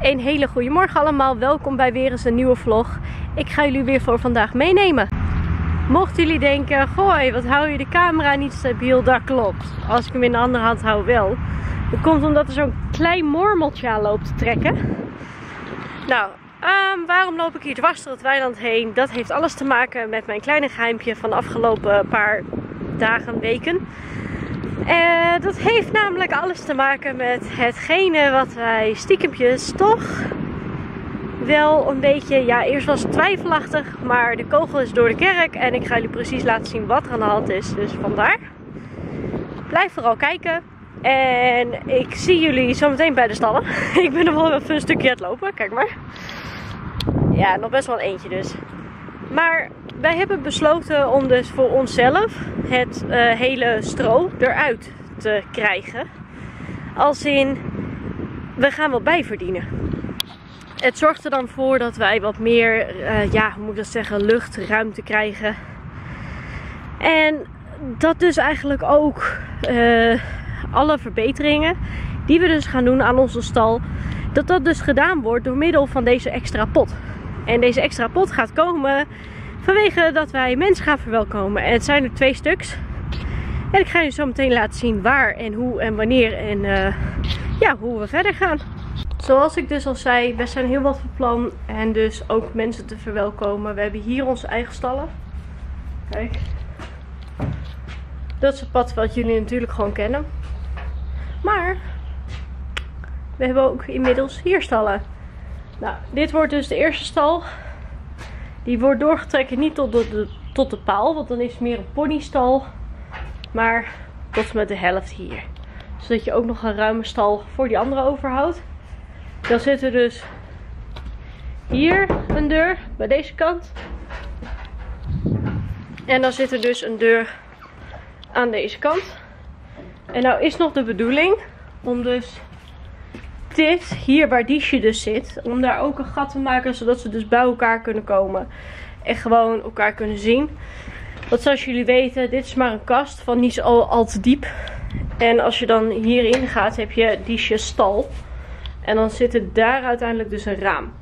Een hele goede morgen allemaal. Welkom bij weer eens een nieuwe vlog. Ik ga jullie weer voor vandaag meenemen. Mochten jullie denken, gooi, wat hou je de camera niet stabiel? Dat klopt. Als ik hem in de andere hand hou wel. Dat komt omdat er zo'n klein mormeltje aan loopt te trekken. Nou, um, waarom loop ik hier dwars door het weiland heen? Dat heeft alles te maken met mijn kleine geheimpje van de afgelopen paar dagen, weken. Uh, dat heeft namelijk alles te maken met hetgene wat wij stiekempjes toch wel een beetje, ja eerst was het twijfelachtig, maar de kogel is door de kerk en ik ga jullie precies laten zien wat er aan de hand is. Dus vandaar. Blijf vooral kijken. En ik zie jullie zo meteen bij de stallen. ik ben er wel even een stukje aan het lopen, kijk maar. Ja, nog best wel eentje dus. Maar wij hebben besloten om dus voor onszelf het uh, hele stro eruit te krijgen. Als in, we gaan wel bijverdienen. Het zorgt er dan voor dat wij wat meer, uh, ja, hoe moet dat zeggen, luchtruimte krijgen. En dat dus eigenlijk ook uh, alle verbeteringen die we dus gaan doen aan onze stal, dat dat dus gedaan wordt door middel van deze extra pot. En deze extra pot gaat komen vanwege dat wij mensen gaan verwelkomen. En het zijn er twee stuks. En ik ga je zo meteen laten zien waar en hoe en wanneer en uh, ja, hoe we verder gaan. Zoals ik dus al zei, we zijn heel wat van plan en dus ook mensen te verwelkomen. We hebben hier onze eigen stallen. Kijk. Dat is het pad wat jullie natuurlijk gewoon kennen. Maar we hebben ook inmiddels hier stallen. Nou, dit wordt dus de eerste stal. Die wordt doorgetrekken niet tot de, tot de paal, want dan is het meer een ponystal. Maar tot met de helft hier. Zodat je ook nog een ruime stal voor die andere overhoudt. Dan zit er dus hier een deur bij deze kant. En dan zit er dus een deur aan deze kant. En nou is nog de bedoeling om dus dit, hier waar Diesje dus zit, om daar ook een gat te maken zodat ze dus bij elkaar kunnen komen. En gewoon elkaar kunnen zien. Want zoals jullie weten, dit is maar een kast van niet zo al te diep. En als je dan hierin gaat, heb je Diesje stal. En dan zit er daar uiteindelijk dus een raam.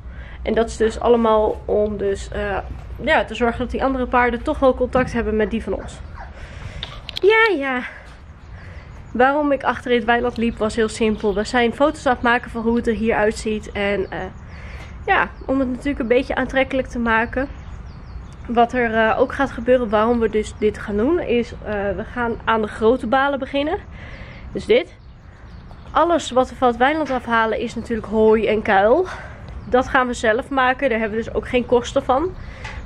En dat is dus allemaal om dus, uh, ja, te zorgen dat die andere paarden toch wel contact hebben met die van ons. Ja, ja. Waarom ik achter het weiland liep was heel simpel. We zijn foto's afmaken van hoe het er hier uitziet. En uh, ja, om het natuurlijk een beetje aantrekkelijk te maken. Wat er uh, ook gaat gebeuren, waarom we dus dit gaan doen, is uh, we gaan aan de grote balen beginnen. Dus dit. Alles wat we van het weiland afhalen is natuurlijk hooi en kuil. Dat gaan we zelf maken, daar hebben we dus ook geen kosten van.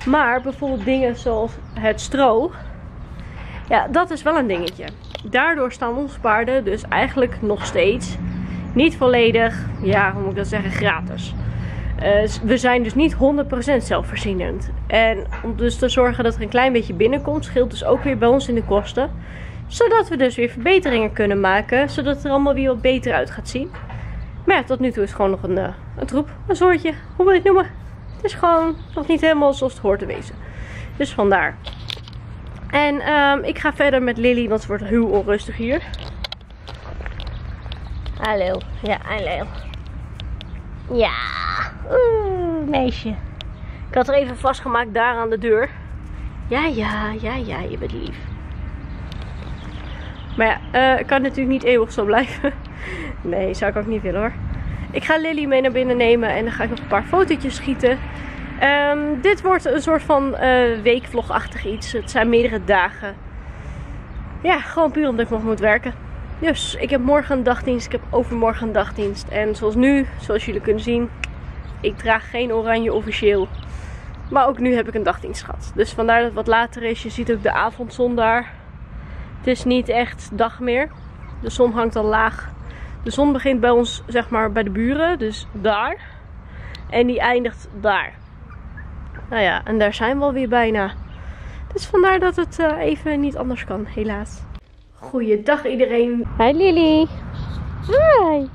Maar bijvoorbeeld dingen zoals het stro, ja, dat is wel een dingetje. Daardoor staan onze paarden dus eigenlijk nog steeds niet volledig, ja, hoe moet ik dat zeggen, gratis. Uh, we zijn dus niet 100% zelfvoorzienend. En om dus te zorgen dat er een klein beetje binnenkomt, scheelt dus ook weer bij ons in de kosten. Zodat we dus weer verbeteringen kunnen maken, zodat het er allemaal weer wat beter uit gaat zien. Maar ja, tot nu toe is het gewoon nog een, uh, een troep, een soortje, hoe wil je het noemen? Het is gewoon nog niet helemaal zoals het hoort te wezen. Dus vandaar. En um, ik ga verder met Lily, want ze wordt heel onrustig hier. Hallo. Ja, hallo. Ja. Oeh, meisje. Ik had er even vastgemaakt daar aan de deur. Ja, ja, ja, ja, je bent lief. Maar ja, uh, ik kan natuurlijk niet eeuwig zo blijven. Nee, zou ik ook niet willen hoor. Ik ga Lily mee naar binnen nemen en dan ga ik nog een paar fotootjes schieten. Um, dit wordt een soort van uh, weekvlogachtig iets. Het zijn meerdere dagen. Ja, gewoon puur omdat ik nog moet werken. Dus ik heb morgen een dagdienst. Ik heb overmorgen een dagdienst. En zoals nu, zoals jullie kunnen zien, ik draag geen oranje officieel. Maar ook nu heb ik een dagdienst gehad. Dus vandaar dat het wat later is. Je ziet ook de avondzon daar. Het is niet echt dag meer. De zon hangt al laag. De zon begint bij ons, zeg maar, bij de buren. Dus daar. En die eindigt daar. Nou ja, en daar zijn we alweer bijna. Dus vandaar dat het uh, even niet anders kan, helaas. Goeiedag iedereen. Hi Lily. Hi.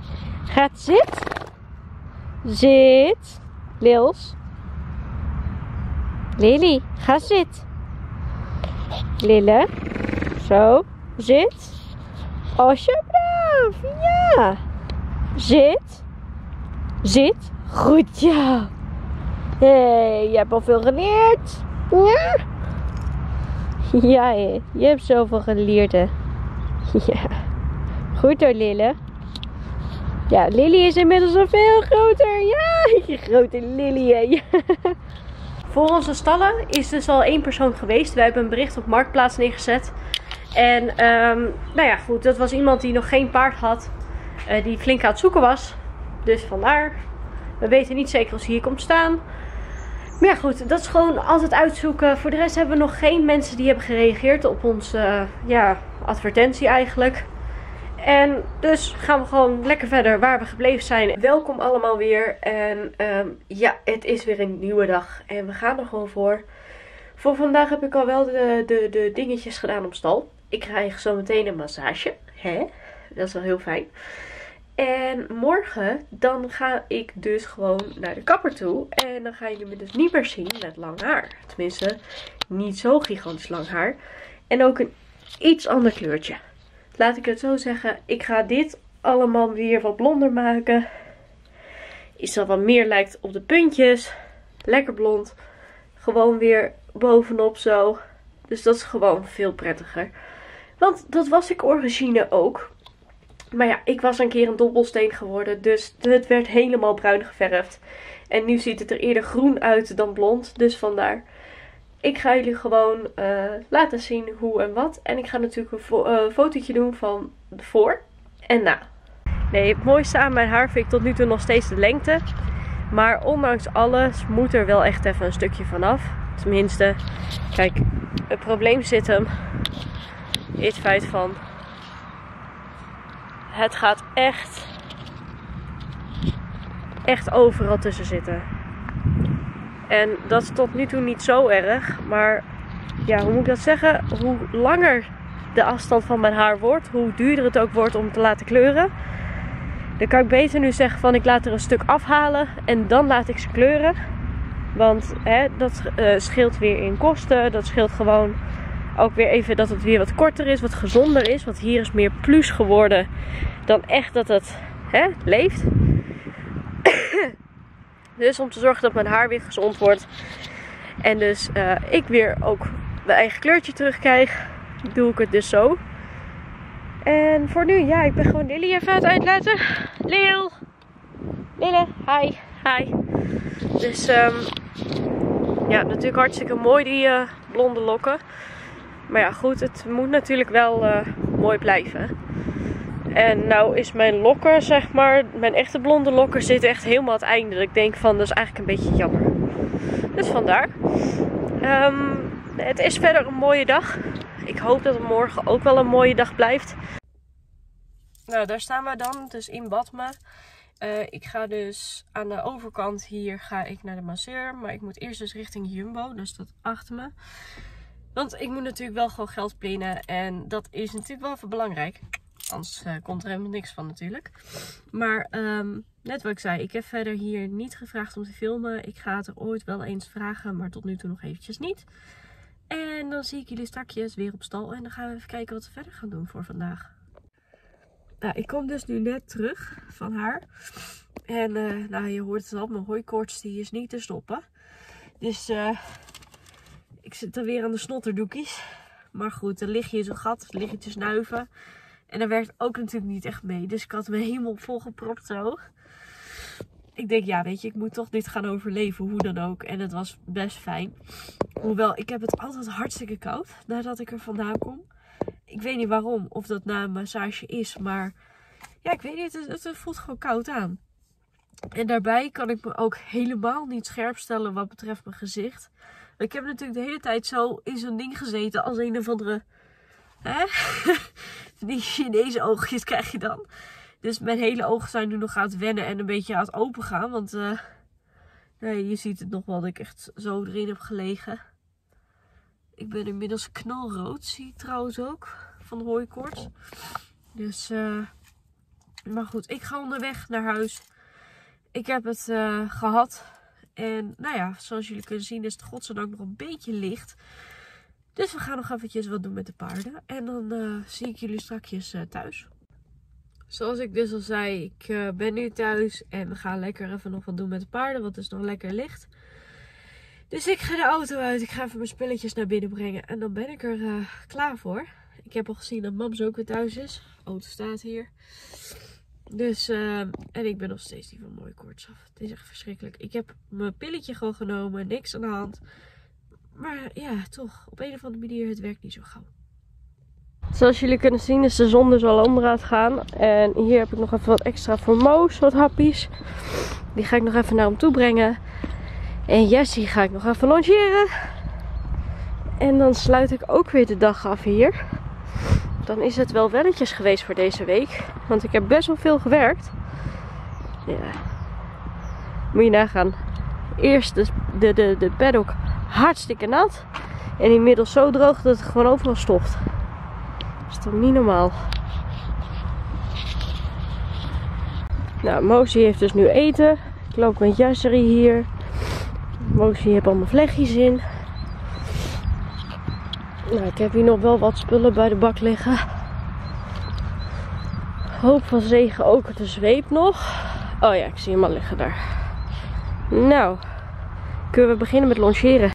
Gaat zit. Zit. Lils. Lily, ga zit. Lille. Zo. Zit. Braaf. Ja. Zit. Zit. Goed ja. Hé, hey, je hebt al veel geleerd. Ja. Ja, je hebt zoveel geleerd hè. Ja. Goed hoor, Lille. Ja, Lily is inmiddels al veel groter. Ja, je grote Lily. Hè. Voor onze stallen is dus al één persoon geweest. We hebben een bericht op Marktplaats neergezet. En um, nou ja, goed, dat was iemand die nog geen paard had. Uh, die flink aan het zoeken was. Dus vandaar. We weten niet zeker als hij hier komt staan. Maar ja, goed, dat is gewoon altijd uitzoeken. Voor de rest hebben we nog geen mensen die hebben gereageerd op onze uh, ja, advertentie eigenlijk. En dus gaan we gewoon lekker verder waar we gebleven zijn. Welkom allemaal weer. En um, ja, het is weer een nieuwe dag. En we gaan er gewoon voor. Voor vandaag heb ik al wel de, de, de dingetjes gedaan op stal. Ik krijg zo meteen een massage. Hè? Dat is wel heel fijn. En morgen dan ga ik dus gewoon naar de kapper toe. En dan gaan jullie me dus niet meer zien met lang haar. Tenminste, niet zo gigantisch lang haar. En ook een iets ander kleurtje. Laat ik het zo zeggen. Ik ga dit allemaal weer wat blonder maken. Iets dat wat meer lijkt op de puntjes. Lekker blond. Gewoon weer bovenop zo. Dus dat is gewoon veel prettiger. Want dat was ik origine ook. Maar ja, ik was een keer een dobbelsteen geworden. Dus het werd helemaal bruin geverfd. En nu ziet het er eerder groen uit dan blond. Dus vandaar. Ik ga jullie gewoon uh, laten zien hoe en wat. En ik ga natuurlijk een uh, fotootje doen van voor en na. Nee, het mooiste aan mijn haar vind ik tot nu toe nog steeds de lengte. Maar ondanks alles moet er wel echt even een stukje vanaf. Tenminste, kijk, het probleem zit hem in het feit van... Het gaat echt, echt overal tussen zitten. En dat is tot nu toe niet zo erg. Maar ja, hoe moet ik dat zeggen? Hoe langer de afstand van mijn haar wordt, hoe duurder het ook wordt om te laten kleuren. Dan kan ik beter nu zeggen van ik laat er een stuk afhalen en dan laat ik ze kleuren. Want hè, dat uh, scheelt weer in kosten. Dat scheelt gewoon ook weer even dat het weer wat korter is, wat gezonder is. Want hier is meer plus geworden dan echt dat het hè, leeft. Dus om te zorgen dat mijn haar weer gezond wordt. En dus uh, ik weer ook mijn eigen kleurtje terugkrijg. Doe ik het dus zo. En voor nu, ja, ik ben gewoon Lily even aan het uitlaten. Lil. Lille, hi. Hi. Dus um, ja, natuurlijk hartstikke mooi die uh, blonde lokken. Maar ja, goed, het moet natuurlijk wel uh, mooi blijven. En nou is mijn lokken, zeg maar, mijn echte blonde lokken zitten echt helemaal aan het einde. Dat ik denk van, dat is eigenlijk een beetje jammer. Dus vandaar. Um, het is verder een mooie dag. Ik hoop dat het morgen ook wel een mooie dag blijft. Nou, daar staan we dan, dus in Badme. Uh, ik ga dus aan de overkant hier ga ik naar de masseur. Maar ik moet eerst dus richting Jumbo, dus dat achter me. Want ik moet natuurlijk wel gewoon geld plannen. En dat is natuurlijk wel even belangrijk. Anders uh, komt er helemaal niks van natuurlijk. Maar um, net wat ik zei, ik heb verder hier niet gevraagd om te filmen. Ik ga het er ooit wel eens vragen, maar tot nu toe nog eventjes niet. En dan zie ik jullie straks weer op stal. En dan gaan we even kijken wat we verder gaan doen voor vandaag. Nou, ik kom dus nu net terug van haar. En uh, nou, je hoort het al, mijn hooikoorts die is niet te stoppen. Dus uh, ik zit er weer aan de snotterdoekjes. Maar goed, dan lig je in zo'n gat, lig je te snuiven. En dat werkt ook natuurlijk niet echt mee. Dus ik had me helemaal volgepropt zo. Ik denk, ja, weet je, ik moet toch dit gaan overleven, hoe dan ook. En het was best fijn. Hoewel, ik heb het altijd hartstikke koud nadat ik er vandaan kom. Ik weet niet waarom, of dat na een massage is, maar ja, ik weet niet, het voelt gewoon koud aan. En daarbij kan ik me ook helemaal niet scherp stellen wat betreft mijn gezicht. Ik heb natuurlijk de hele tijd zo in zo'n ding gezeten als een of andere... Hè? Die Chinese oogjes krijg je dan. Dus mijn hele ogen zijn nu nog aan het wennen en een beetje aan het open gaan. Want uh, nee, je ziet het nog wel dat ik echt zo erin heb gelegen. Ik ben inmiddels knalrood, zie ik trouwens ook. Van de hooikoorts. Dus, uh, maar goed, ik ga onderweg naar huis. Ik heb het uh, gehad. En nou ja, zoals jullie kunnen zien is het godzijdank nog een beetje licht. Dus we gaan nog eventjes wat doen met de paarden. En dan uh, zie ik jullie straks uh, thuis. Zoals ik dus al zei, ik uh, ben nu thuis en ga lekker even nog wat doen met de paarden, want het is nog lekker licht. Dus ik ga de auto uit, ik ga even mijn spulletjes naar binnen brengen en dan ben ik er klaar voor. Ik heb al gezien dat mams ook weer thuis is. De auto staat hier. Dus, uh, en ik ben nog steeds niet van mooi koorts af. Het is echt verschrikkelijk. Ik heb mijn pilletje gewoon genomen, niks aan de hand. Maar ja, toch, op een of andere manier, het werkt niet zo gauw. Zoals jullie kunnen zien is de zon dus al onder gaan. En hier heb ik nog even wat extra voor Moos, wat happies. Die ga ik nog even naar hem toe brengen. En Jessie ga ik nog even longeren. En dan sluit ik ook weer de dag af hier. Dan is het wel welletjes geweest voor deze week. Want ik heb best wel veel gewerkt. Ja. Moet je nagaan. Eerst de, de, de, de paddock hartstikke nat. En inmiddels zo droog dat het gewoon overal stoft. Dat is toch niet normaal. Nou, Mozi heeft dus nu eten. Ik loop met Jasserie hier. Mozi heeft allemaal vlechtjes in. Nou, ik heb hier nog wel wat spullen bij de bak liggen. Hoop van zegen ook de zweep nog. Oh ja, ik zie hem al liggen daar. Nou, kunnen we beginnen met longeren.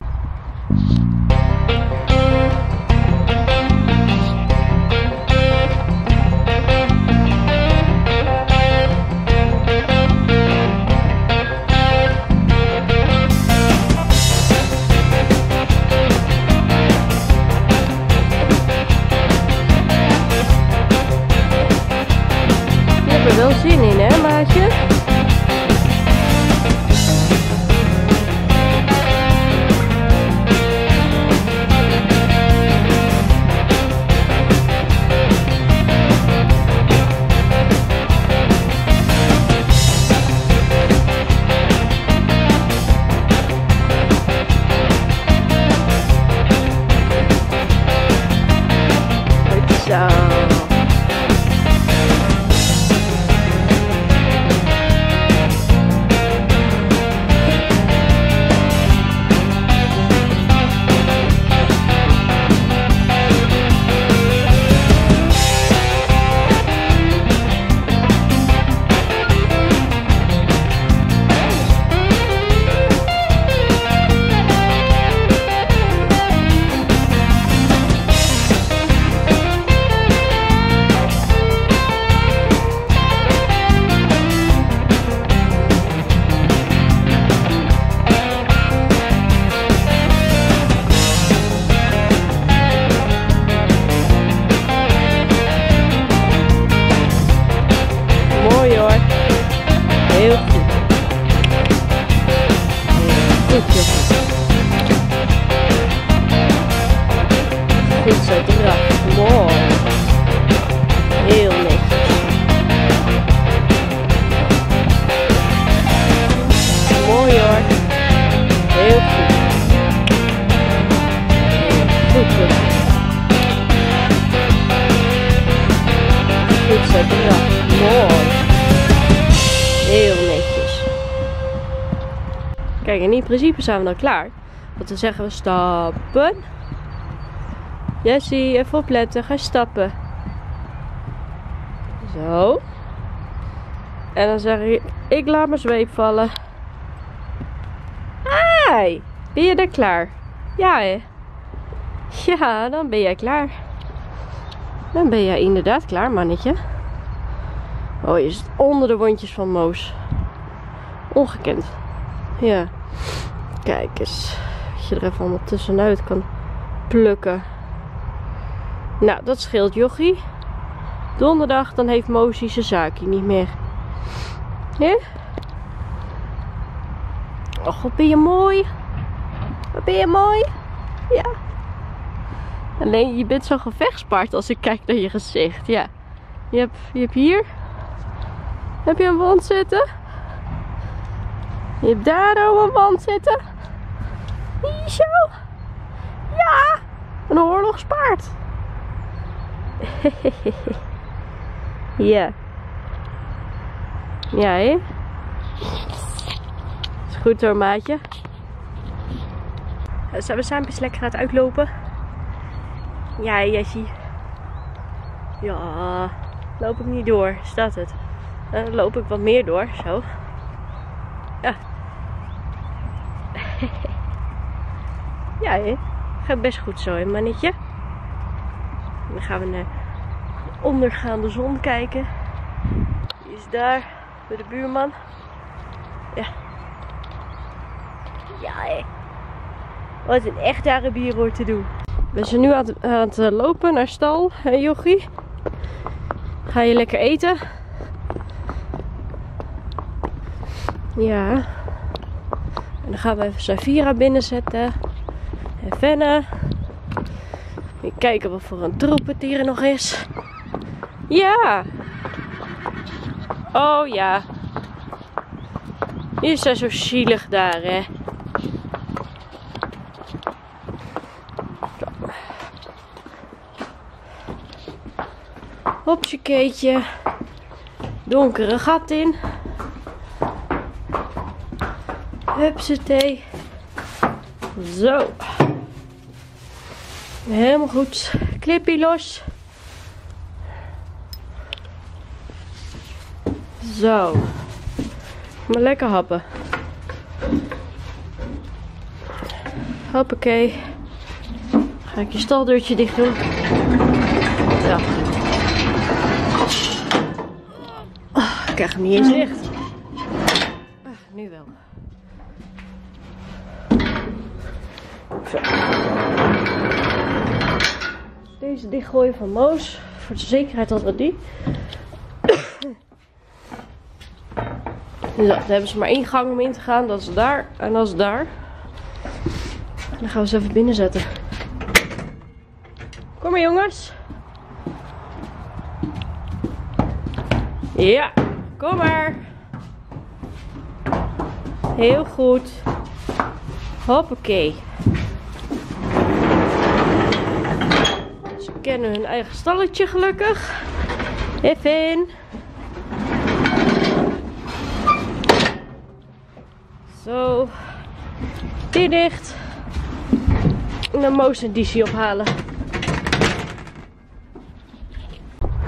In principe zijn we dan klaar. Want dan zeggen we stappen. Jessie, even opletten. Ga stappen. Zo. En dan zeg ik, ik laat mijn zweep vallen. Hey, ben je er klaar? Ja, hè? Ja, dan ben jij klaar. Dan ben jij inderdaad klaar, mannetje. Oh, je zit onder de wondjes van Moos. Ongekend. Ja. Kijk eens. Dat je er even allemaal tussenuit kan plukken. Nou, dat scheelt jochie. Donderdag, dan heeft Mozi zijn zaakje niet meer. Ja? Och, wat ben je mooi. Wat ben je mooi. Ja. Alleen, je bent zo gevechtspaard als ik kijk naar je gezicht. Ja. Je hebt, je hebt hier... Heb je een wond zitten? Je hebt daar ook een wand zitten. Zo. Ja, een oorlogspaard. ja. Ja, hè? Is goed hoor, maatje. Zijn we samen eens lekker aan uitlopen? Ja, Jessie. Ja. Loop ik niet door, staat het. Dan loop ik wat meer door, zo. Ja. ja? Gaat best goed zo, hè, mannetje? Dan gaan we naar de ondergaande zon kijken. Die is daar, bij de buurman. Ja. Wat een echt Arabier hoort te doen. We zijn nu aan het, aan het eh, lopen naar stal, hè jochie? Ga je lekker eten? Ja. En dan gaan we even Safira binnenzetten. Even kijken wat voor een troep het hier nog is. Ja. Oh ja. Je zijn zo zielig daar, hè. Hopsjekeetje. Donkere gat in. Hupsatee. Zo. Helemaal goed. Clippie los. Zo. Maar lekker happen. Hoppakee. Ga ik je staldeurtje dicht doen. Ja. Oh, ik krijg hem niet in zicht. Ah, nu wel. Deze dichtgooien van Moos. Voor de zekerheid dat we die. Zo, dan hebben ze maar één gang om in te gaan. Dat is daar en dat is daar. Dan gaan we ze even binnen zetten. Kom maar jongens. Ja, kom maar. Heel goed. Hoppakee. Kennen hun eigen stalletje gelukkig. Even. Zo. Die dicht. En dan Moos en ophalen.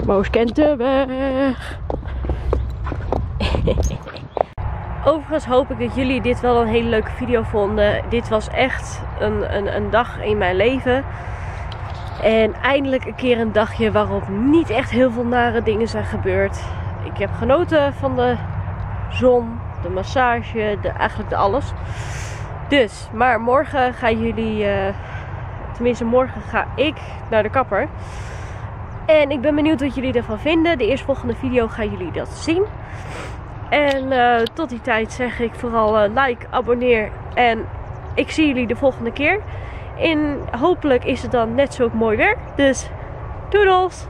Moos kent de weg. Overigens hoop ik dat jullie dit wel een hele leuke video vonden. Dit was echt een, een, een dag in mijn leven. En eindelijk een keer een dagje waarop niet echt heel veel nare dingen zijn gebeurd. Ik heb genoten van de zon, de massage, de, eigenlijk alles. Dus, maar morgen gaan jullie, uh, tenminste morgen ga ik naar de kapper. En ik ben benieuwd wat jullie ervan vinden. De eerstvolgende video gaan jullie dat zien. En uh, tot die tijd zeg ik vooral uh, like, abonneer en ik zie jullie de volgende keer. En hopelijk is het dan net zo mooi weer. Dus doedels!